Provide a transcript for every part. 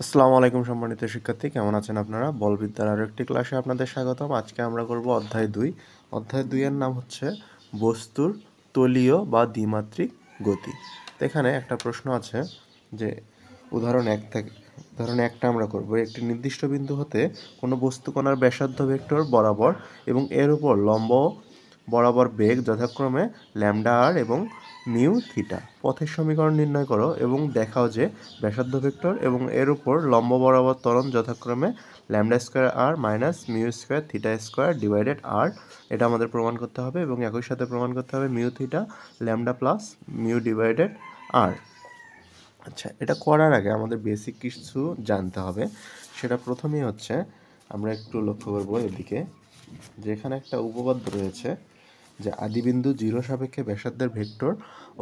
আসসালামু আলাইকুম সম্মানিত শিক্ষার্থী, কেমন আছেন আপনারা? বলবিদ্যার আরও একটি ক্লাসে আপনাদের স্বাগতম। আজকে আমরা করব অধ্যায় দুই। অধ্যায় দুইয়ের নাম হচ্ছে বস্তুর তলীয় বা দ্বিমাত্রিক গতি। এখানে একটা প্রশ্ন আছে যে উদাহরণ এক থেকে, উদাহরণ একটা আমরা করব। একটি নির্দিষ্ট বিন্দু হতে কোনো বস্তু কণার ব্যাসার্ধ ভেক্টর বরাবর এবং এর উপর লম্ব বরাবর বেগ যথাক্রমে ল্যামডা আর এবং মিউ থিটা। পথের সমীকরণ নির্ণয় করো এবং দেখাও যে ব্যাসার্ধ ভেক্টর এবং এর উপর লম্ব বরাবর ত্বরণ যথাক্রমে lambda square R minus mu square theta square divided R এটা আমাদের প্রমাণ করতে হবে এবং একই সাথে প্রমাণ করতে হবে mu theta lambda plus mu divided R আচ্ছা এটা করার আগে আমাদের বেসিক কিছু জানতে হবে। সেটা প্রথমেই হচ্ছে আমরা একটু লক্ষ্য করব এদিকে। যেখানে একটা উপপাদ্য রয়েছে যে আদিবিন্দু জিরো সাপেক্ষে ব্যাসার্ধের ভেক্টর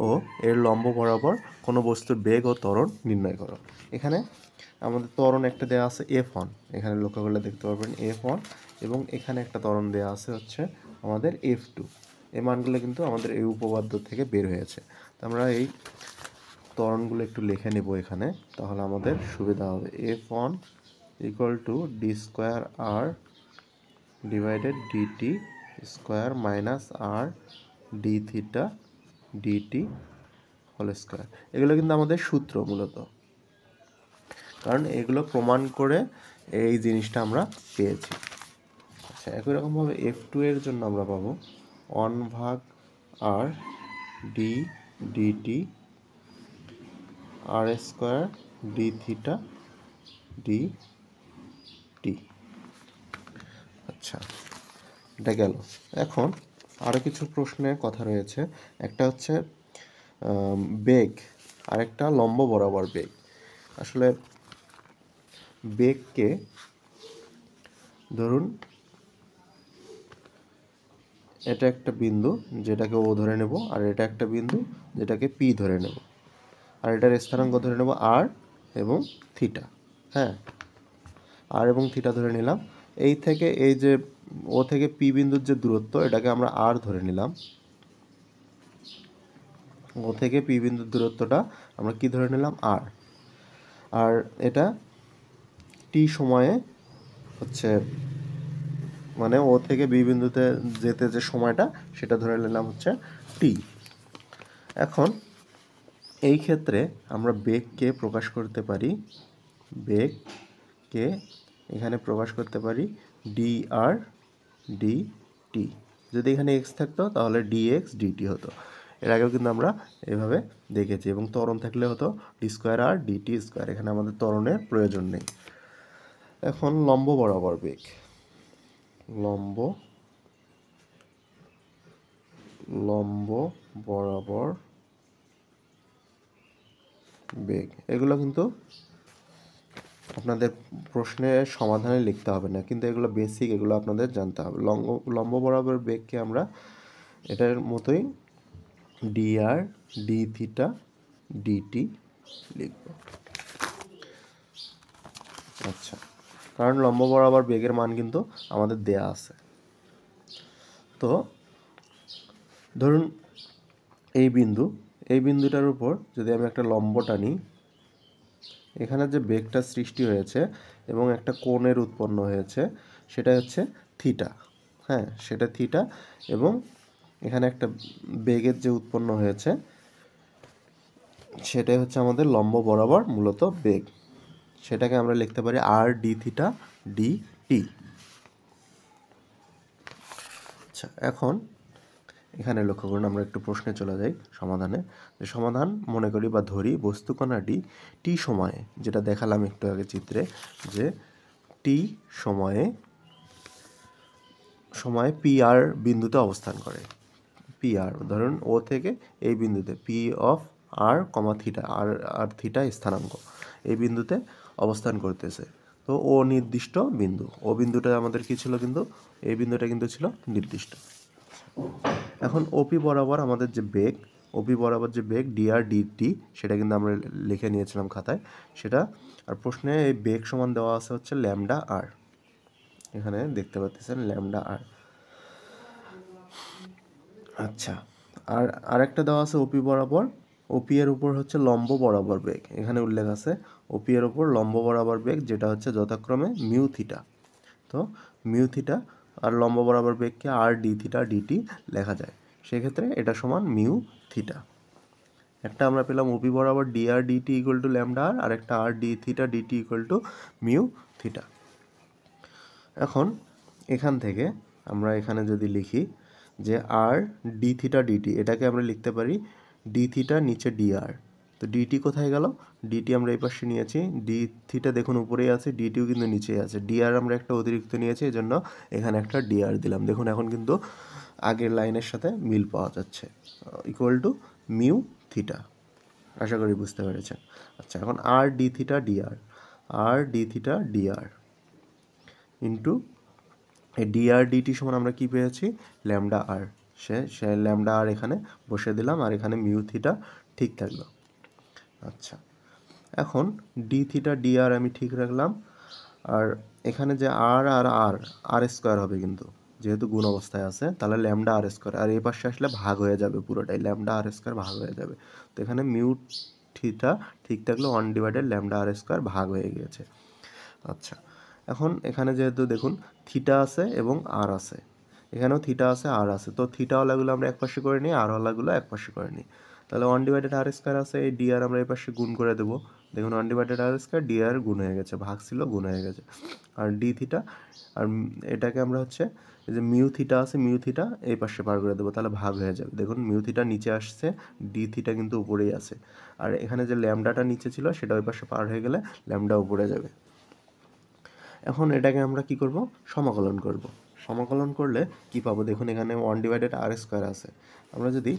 ও এর লম্ব বরাবর কোনো বস্তুর বেগ ও ত্বরণ নির্ণয় করো। এখানে আমাদের ত্বরণ একটা দেওয়া আছে এফ ওয়ান এখানে লক্ষ্য করলে দেখতে পারবেন এফ ওয়ান এবং এখানে একটা ত্বরণ দেওয়া আছে হচ্ছে আমাদের এফ টু। এই মানগুলো কিন্তু আমাদের এই উপপাদ্য থেকে বের হয়েছে। তো আমরা এই ত্বরণগুলো একটু লিখে নেব এখানে। তাহলে আমাদের সুবিধা হবে। F one equal to D square R divided DT square minus R D theta DT whole square. এগুলো কিন্তু আমাদের সূত্র মূলত। কারণ এগুলো প্রমাণ করে এই জিনিসটা আমরা পেয়েছি। আচ্ছা একই রকমভাবে এফ টু এর জন্য আমরা পাবো ওয়ান ভাগ R D DT R square D theta D T আচ্ছা এটা গেল। এখন আরও কিছু প্রশ্নের কথা রয়েছে। একটা হচ্ছে বেগ, আরেকটা লম্ব বরাবর বেগ। আসলে বেগকে ধরুন, এটা একটা বিন্দু যেটাকে ও ধরে নেব, আর এটা একটা বিন্দু যেটাকে পি ধরে নেব। আর এটার স্থানাঙ্ক ধরে নেব আর এবং থিটা হ্যাঁ? আর এবং থিটা ধরে নিলাম। এই থেকে এই যে ও থেকে পি বিন্দুর যে দূরত্ব, এটাকে আমরা আর ধরে নিলাম। ও থেকে পি বিন্দুর দূরত্বটা আমরা কি ধরে নিলাম? আর আর এটা টি সময়ে হচ্ছে মানে ও থেকে বি বিন্দুতে যেতে যে সময়টা, সেটা ধরে নিলাম হচ্ছে টি এখন এই ক্ষেত্রে আমরা বেগকে প্রকাশ করতে পারি, বেগকে এখানে প্রকাশ করতে পারি ডি আর ডি টি যদি এখানে এক্স থাকতো, তাহলে ডি এক্স ডিটি হতো। এর আগেও কিন্তু আমরা এভাবে দেখেছি, এবং ত্বরণ থাকলে হতো D square R DT square. এখানে আমাদের ত্বরণের প্রয়োজন নেই। এখন লম্ব বরাবর বেগ। লম্ব লম্ব বরাবর বেগ। এগুলো কিন্তু আপনাদের প্রশ্নের সমাধানে লিখতে হবে না, কিন্তু এগুলো বেসিক এগুলো আপনাদের জানতে হবে। লম্ব লম্ব বরাবর বেগকে আমরা এটার মতোই D R D theta DT লিখব। আচ্ছা কারণ লম্ব বরাবর বেগের মান কিন্তু আমাদের দেয়া আছে। তো, ধরুন এই বিন্দু, এই বিন্দুটার উপর যদি আমি একটা লম্ব টানি এখানে যে বেগটা সৃষ্টি হয়েছে এবং একটা কোণের উৎপন্ন হয়েছে, সেটা হচ্ছে থিটা। হ্যাঁ সেটা থিটা এবং এখানে একটা বেগের যে উৎপন্ন হয়েছে, সেটাই হচ্ছে আমাদের লম্ব বরাবর মূলত বেগ। সেটাকে আমরা লিখতে পারি R D theta D T. আচ্ছা এখন এখানে লক্ষ্য করুন, আমরা একটু প্রশ্নে চলে যাই সমাধানে। যে সমাধান মনে করি বা ধরি বস্তুকণাটি টি সময়ে, যেটা দেখালাম একটু আগে চিত্রে, যে টি সময়ে সময়ে পি আর বিন্দুতে অবস্থান করে। পি আর ধরুন ও থেকে এই বিন্দুতে P of R comma theta R R theta স্থানাঙ্ক এই বিন্দুতে অবস্থান করতেছে। তো ও নির্দিষ্ট বিন্দু ও বিন্দুটা আমাদের কি ছিল কিন্তু? এই বিন্দুটা কিন্তু ছিল নির্দিষ্ট। এখন ওপি বরাবর আমাদের যে বেগ ওপি বরাবর যে বেগ ডিআর ডিটি সেটা কিন্তু আমরা লিখে নিয়েছিলাম খাতায়। সেটা, আর প্রশ্নে এই বেগ সমান দেওয়া আছে হচ্ছে ল্যামডা আর এখানে দেখতে পাচ্ছেন ল্যামডা আর আচ্ছা আর আরেকটা দেওয়া আছে ওপি বরাবর। ওপি এর উপর হচ্ছে লম্ব বরাবর বেগ। এখানে উল্লেখ আছে ওপি এর ওপর লম্ব বরাবর বেগ, যেটা হচ্ছে যথাক্রমে মিউ থিটা। তো মিউ থিটা আর লম্ব বরাবর বেগকে আর ডি থিটা ডিটি লেখা যায়। সেক্ষেত্রে এটা সমান মিউ থিটা একটা আমরা পেলাম ওপি বরাবর D R DT equal to lambda R আর একটা R D theta DT equal to mu theta এখন এখান থেকে আমরা এখানে যদি লিখি যে আর ডি থিটা ডিটি এটাকে আমরা লিখতে পারি ডি থিটা নিচে ডি আর তো ডিটি কোথায় গেল? ডিটি আমরা এই পাশে নিয়েছি। ডি থিটা দেখুন উপরেই আছে ডিটিও কিন্তু নিচেই আছে। ডিআর আমরা একটা অতিরিক্ত নিয়েছি এই জন্য এখানে একটা ডিআর দিলাম। দেখুন এখন কিন্তু আগের লাইনের সাথে মিল পাওয়া যাচ্ছে। ইকুয়াল টু মিউ থিটা আশা করি বুঝতে পেরেছেন। আচ্ছা এখন R D theta DR R D theta DR into এই ডিআর ডিটি সমান আমরা কি পেয়েছি? ল্যামডা আর সে সে ল্যামডা আর এখানে বসে দিলাম, আর এখানে মিউ থিটা ঠিক থাকল। আচ্ছা। এখন ডি থিটা ডি আর আমি ঠিক রাখলাম। আর এখানে যে আর আর আর আর স্কোয়ার হবে কিন্তু। যেহেতু গুণ অবস্থায় আছে, তাহলে ল্যামডা আর স্কোয়ার আর এই পাশে আসলে ভাগ হয়ে যাবে পুরোটাই ল্যামডা আর স্কোয়ার ভাগ হয়ে যাবে। তো এখানে মিউ থিটা ঠিক থাকলে one divided lambda R square ভাগ হয়ে গিয়েছে। আচ্ছা এখন এখানে যেহেতু দেখুন থিটা আছে এবং আর আছে। এখানেও থিটা আছে আর আছে। তো থিটাওয়ালাগুলো আমরা এক পাশে করে নিই আরওয়ালাগুলো এক পাশে করে নিই। তাহলে ওয়ান ডিভাইডেড আর স্কোয়ার আছে, এই ডিআর আমরা এই পাশে গুণ করে দেবো। দেখুন one divided R square DR গুণ হয়ে গেছে, ভাগ ছিল, গুণ হয়ে গেছে। আর ডি থিটা আর এটাকে আমরা হচ্ছে এই যে মিউ থিটা আছে মিউ থিটা এই পাশে পার করে দেবো, তাহলে ভাগ হয়ে যাবে। দেখুন মিউ থিটা নিচে আসছে ডি থিটা কিন্তু উপরেই আছে। আর এখানে যে ল্যামডাটা নিচে ছিল, সেটা ওই পাশে পার হয়ে গেলে ল্যামডা উপরে যাবে। এখন এটাকে আমরা কি করব? সমাকলন করব। সমাকলন করলে কি পাবো? দেখুন, এখানে ওয়ান ডিভাইডেড আর স্কোয়ার আছে। আমরা যদি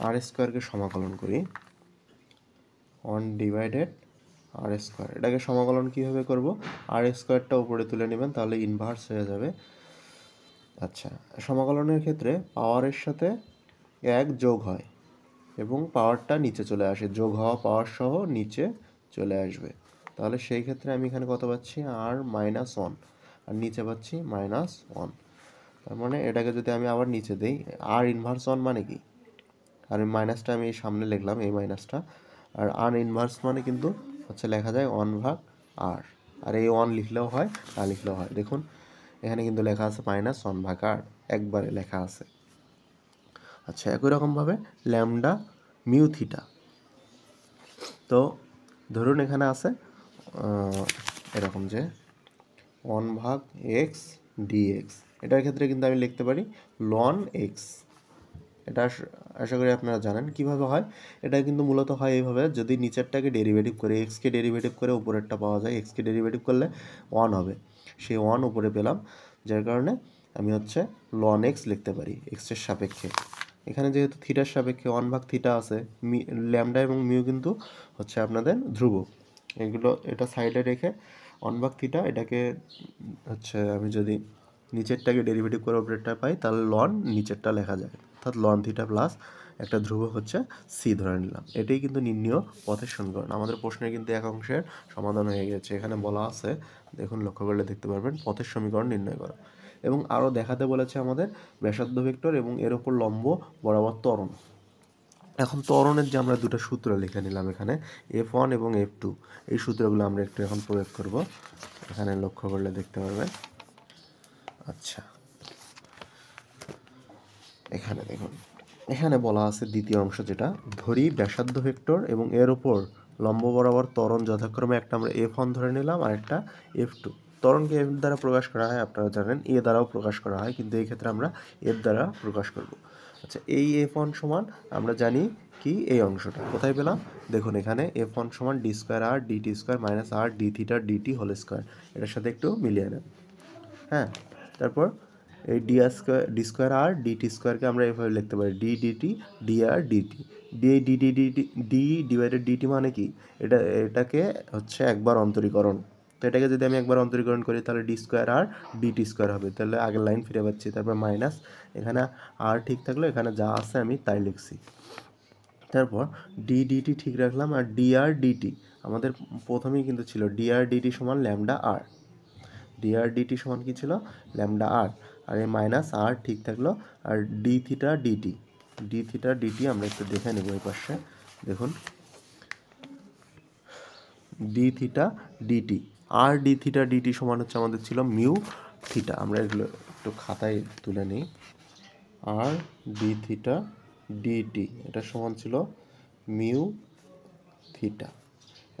আর স্কোয়ারকে সমাকলন করি। ওয়ান ডিভাইডেড আর স্কোয়ার এটাকে সমাকলন কীভাবে করব? আর স্কোয়ারটা উপরে তুলে নেবেন, তাহলে ইনভার্স হয়ে যাবে। আচ্ছা সমাকলনের ক্ষেত্রে পাওয়ারের সাথে এক যোগ হয় এবং পাওয়ারটা নিচে চলে আসে। যোগ হওয়া পাওয়ার সহ নিচে চলে আসবে। তাহলে সেই ক্ষেত্রে আমি এখানে কত পাচ্ছি? আর মাইনাস ওয়ান আর নিচে পাচ্ছি মাইনাস ওয়ান তার মানে এটাকে যদি আমি আবার নিচে দিই আর ইনভার্স ওয়ান মানে কি? আর মাইনাসটা আমি সামনে লিখলাম, এই মাইনাসটা আর আন ইনভার্স মানে কিন্তু হচ্ছে লেখা যায় ওয়ান ভাগ আর আর এই ওয়ান লিখলেও হয়, না লিখলেও হয়। দেখুন, এখানে কিন্তু লেখা আছে মাইনাস ওয়ান ভাগ আর একবারে লেখা আছে। আচ্ছা একই রকমভাবে ল্যামডা মিউ থিটা তো ধরুন এখানে আছে এরকম যে ওয়ান ভাগ এক্স ডিএক্স এটার ক্ষেত্রে কিন্তু আমি লিখতে পারি লন এক্স এটা আশা করি আপনারা জানেন কীভাবে হয়। এটা কিন্তু মূলত হয় এইভাবে, যদি নিচেরটাকে ডেরিভেটিভ করে এক্সকে ডেরিভেটিভ করে উপরেরটা পাওয়া যায় এক্সকে ডেরিভেটিভ করলে ওয়ান হবে। সেই ওয়ান উপরে পেলাম, যার কারণে আমি হচ্ছে লন এক্স লিখতে পারি এক্সের সাপেক্ষে। এখানে যেহেতু থিটার সাপেক্ষে ওয়ান ভাগ থিটা আছে মি ল্যামডা এবং মিউ কিন্তু হচ্ছে আপনাদের ধ্রুব এগুলো, এটা সাইডে রেখে ওয়ান ভাগ থিটা এটাকে হচ্ছে আমি যদি নিচেরটাকে ডেরিভেটিভ করে উপরেরটা পাই, তাহলে লন নিচেরটা লেখা যায়। অর্থাৎ লন থিটা প্লাস একটা ধ্রুব হচ্ছে সি ধরে নিলাম। এটাই কিন্তু নির্ণীয় পথের সমীকরণ। আমাদের প্রশ্নের কিন্তু এক অংশের সমাধান হয়ে গেছে। এখানে বলা আছে, দেখুন, লক্ষ্য করলে দেখতে পারবেন, পথের সমীকরণ নির্ণয় করা। এবং আরও দেখাতে বলেছে আমাদের ব্যাসার্ধ ভেক্টর এবং এর ওপর লম্ব বরাবর ত্বরণ। এখন ত্বরণের যে আমরা দুটো সূত্র লিখে নিলাম এখানে এফ ওয়ান এবং এফ টু এই সূত্রগুলো আমরা একটু এখন প্রয়োগ করব। এখানে লক্ষ্য করলে দেখতে পারবেন। আচ্ছা। এখানে দেখুন। এখানে বলা আছে দ্বিতীয় অংশ যেটা, ধরি ব্যাসার্ধ ভেক্টর এবং এর ওপর লম্ব বরাবর তরণ যথাক্রমে একটা আমরা এফ ওয়ান ধরে নিলাম আর একটা এফ টু তরণকে এফ দ্বারা প্রকাশ করা হয়, আপনারা জানেন এ দ্বারাও প্রকাশ করা হয়, কিন্তু এই ক্ষেত্রে আমরা এফ দ্বারা প্রকাশ করব। আচ্ছা এই এফ ওয়ান সমান আমরা জানি কি এই অংশটা। কোথায় পেলাম? দেখুন এখানে এফ ওয়ান সমান D square R D T square minus R D theta DT whole square এটার সাথে একটু মিলিয়ে নেন। হ্যাঁ তারপর এই D square D square R DT স্কোয়ারকে আমরা এভাবে লিখতে পারি D DT D R DT D D D D D divided DT মানে কি? এটা, এটাকে হচ্ছে একবার অন্তরীকরণ। তো এটাকে যদি আমি একবার অন্তরীকরণ করি, তাহলে D square R DT square হবে। তাহলে আগের লাইন ফিরে পাচ্ছি, তারপর মাইনাস এখানে আর ঠিক থাকল, এখানে যা আছে আমি তাই লিখছি। তারপর ডি ডিটি ঠিক রাখলাম, আর ডি আর ডিটি আমাদের প্রথমেই কিন্তু ছিল ডি আর ডিটি সমান lambda R D R DT সমান কি ছিল? ল্যামডা আর আর এই মাইনাস আর ঠিক থাকল, R D theta DT D theta DT আমরা একটু দেখে নেব এই পাশে, দেখুন। D theta DT R D theta DT সমান হচ্ছে আমাদের ছিল মিউ থিটা আমরা এগুলো একটু খাতায় তুলে নিই। আর ডি থিটা ডিটি এটা সমান ছিল মিউ থিটা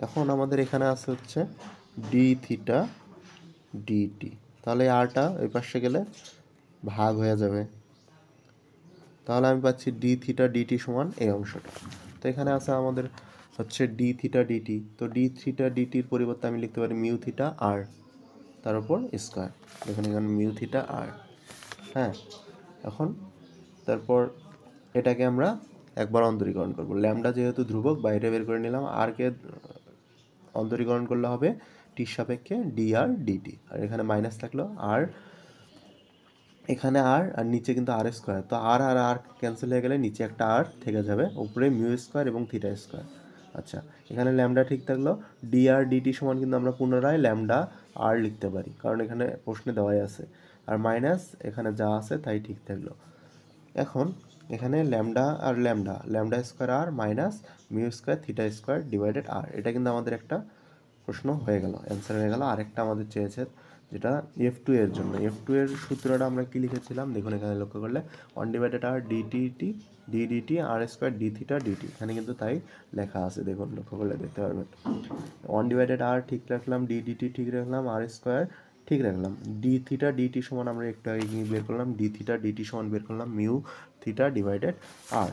এখন আমাদের এখানে আছে হচ্ছে ডি থিটা ডিটি তাহলে আরটা ওই পাশে গেলে ভাগ হয়ে যাবে। তাহলে আমি পাচ্ছি ডি থিটা ডিটি সমান এই অংশটা। তো এখানে আছে আমাদের হচ্ছে ডি থিটা ডিটি তো ডি থিটা ডিটির পরিবর্তে আমি লিখতে পারি মিউ থিটা আর তার উপর স্কোয়ার দেখুন এখানে মিউ থিটা আর হ্যাঁ? এখন তারপর এটাকে আমরা একবার অন্তরীকরণ করব। ল্যামডা যেহেতু ধ্রুবক, বাইরে বের করে নিলাম। আরকে অন্তরীকরণ করলে হবে টির সাপেক্ষে ডি আর ডিটি আর এখানে মাইনাস থাকল আর এখানে আর আর নিচে কিন্তু আর স্কোয়ার তো আর আর আর ক্যান্সেল হয়ে গেলে নিচে একটা আর থেকে যাবে, উপরে মিউ স্কোয়ার এবং থিটা স্কোয়ার আচ্ছা এখানে ল্যামডা ঠিক থাকল ডি আর ডিটি সমান কিন্তু আমরা পুনরায় ল্যামডা আর লিখতে পারি, কারণ এখানে প্রশ্নে দেওয়াই আছে, আর মাইনাস এখানে যা আছে তাই ঠিক থাকল। এখন এখানে lambda R lambda lambda square R minus mu square theta square divided R এটা কিন্তু আমাদের একটা প্রশ্ন হয়ে গেল অ্যান্সার হয়ে গেল, আরেকটা আমাদের চেয়েছে। যেটা এফ টু এর জন্য। এফ টু এর সূত্রটা আমরা কি লিখেছিলাম? দেখুন, এখানে লক্ষ্য করলে one divided R DTT DDT R square D theta DT এখানে কিন্তু তাই লেখা আছে, দেখুন, লক্ষ্য করলে দেখতে পারবেন। ওয়ান ডিভাইডেড আর ঠিক রাখলাম ডিডিটি ঠিক রাখলাম আর স্কোয়ার ঠিক রাখলাম। ডি থিটা ডিটি সমান আমরা একটু আগে বের করলাম ডি থিটা ডিটি সমান বের করলাম মিউ থিটা ডিভাইডেড আর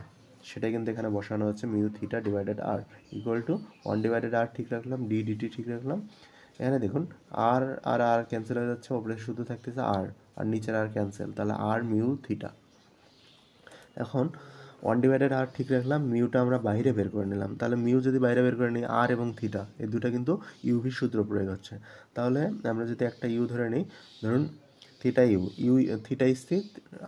সেটা কিন্তু এখানে বসানো হচ্ছে mu theta divided R equal to one divided R ঠিক রাখলাম ডি ডিটি ঠিক রাখলাম। এখানে দেখুন আর আর আর ক্যান্সেল হয়ে যাচ্ছে ওপরে শুধু থাকতেছে আর আর নিচের আর ক্যান্সেল তাহলে আর মিউ থিটা এখন ওয়ান ডিভাইডেড আর ঠিক রাখলাম মিউটা আমরা বাইরে বের করে নিলাম। তাহলে মিউ যদি বাইরে বের করে নিই আর এবং থিটা এই দুটো কিন্তু ইউভি সূত্র প্রয়োগ হচ্ছে। তাহলে আমরা যদি একটা ইউ ধরে নিই, ধরুন থিটা ইউ ইউ থিটা স্থির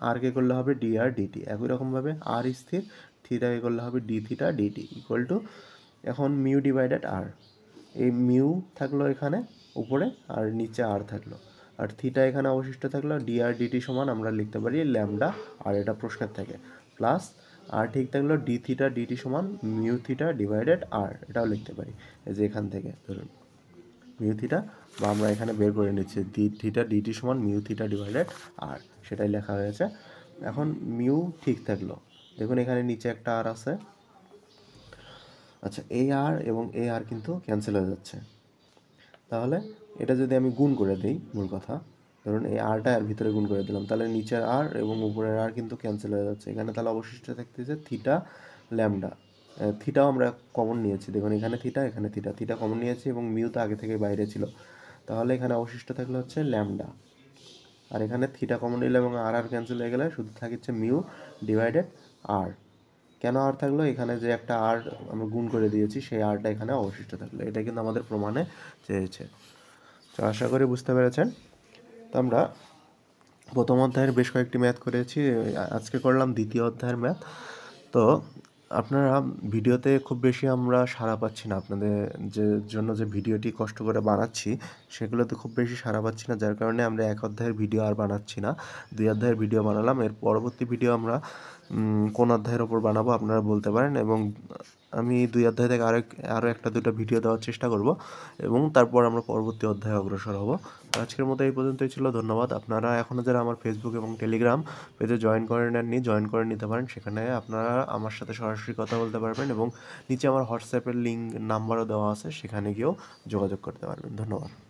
আরকে করলে হবে ডি আর ডিটি একই রকমভাবে আর স্থির থিটাকে করলে হবে d theta dt equal to এখন মিউ ডিভাইডেড আর এই মিউ থাকল এখানে উপরে আর নিচে আর থাকল। আর থিটা এখানে অবশিষ্ট থাকল ডি আর ডিটি সমান আমরা লিখতে পারি ল্যামডা আর এটা প্রশ্নের থেকে। প্লাস আর ঠিক থাকল ডি থিটা ডিটি সমান মিউ থিটা ডিভাইডেড আর এটাও লিখতে পারি। এই যে এখান থেকে, ধরুন। মিউ থিটা, বা আমরা এখানে বের করে নিচ্ছি ডি থিটা ডিটি সমান মিউ থিটা ডিভাইডেড আর সেটাই লেখা হয়েছে। এখন মিউ ঠিক থাকল। দেখুন এখানে নিচে একটা আর আছে। আচ্ছা এ আর এবং এ আর কিন্তু ক্যান্সেল হয়ে যাচ্ছে। তাহলে এটা যদি আমি গুণ করে দিই, মূল কথা, ধরুন এই আরটা আর ভিতরে গুণ করে দিলাম, তাহলে নিচের আর এবং উপরের আর কিন্তু ক্যান্সেল হয়ে যাচ্ছে। এখানে তাহলে অবশিষ্ট থাকতেছে থিটা ল্যামডা থিটাও আমরা কমন নিয়েছি। দেখুন, এখানে থিটা এখানে থিটা থিটা কমন নিয়েছি এবং মিউ তো আগে থেকে বাইরে ছিল। তাহলে এখানে অবশিষ্ট থাকলে হচ্ছে ল্যামডা আর এখানে থিটা কমন নিলে এবং আর আর ক্যান্সেল হয়ে গেলে শুধু থাকছে মিউ ডিভাইডেড আর কেন আর থাকল? এখানে যে একটা আর আমরা গুণ করে দিয়েছি, সেই আরটা এখানে অবশিষ্ট থাকল। এটা কিন্তু আমাদের প্রমাণে চেয়েছে। তো আশা করি বুঝতে পেরেছেন। তো আমরা প্রথম অধ্যায়ের বেশ কয়েকটি ম্যাথ করেছি। আজকে করলাম দ্বিতীয় অধ্যায়ের ম্যাথ তো আপনারা ভিডিওতে খুব বেশি আমরা সাড়া পাচ্ছি না। আপনাদের যে, জন্য যে ভিডিওটি কষ্ট করে বানাচ্ছি, সেগুলোতে খুব বেশি সাড়া পাচ্ছি না। যার কারণে আমরা এক অধ্যায়ের ভিডিও আর বানাচ্ছি না। দুই অধ্যায়ের ভিডিও বানালাম। এর পরবর্তী ভিডিও আমরা কোন অধ্যায়ের ওপর বানাবো আপনারা বলতে পারেন এবং আমি দুই অধ্যায় থেকে আরও আরও একটা দুটো ভিডিও দেওয়ার চেষ্টা করব এবং তারপর আমরা পরবর্তী অধ্যায়ে অগ্রসর হব। আজকের মতো এই পর্যন্তই ছিল, ধন্যবাদ। আপনারা এখনও যারা আমার ফেসবুক এবং টেলিগ্রাম পেজে জয়েন করে নেননি জয়েন করে নিতে পারেন। সেখানে আপনারা আমার সাথে সরাসরি কথা বলতে পারবেন এবং নিচে আমার হোয়াটসঅ্যাপের লিঙ্ক নাম্বারও দেওয়া আছে, সেখানে গিয়েও যোগাযোগ করতে পারবেন। ধন্যবাদ।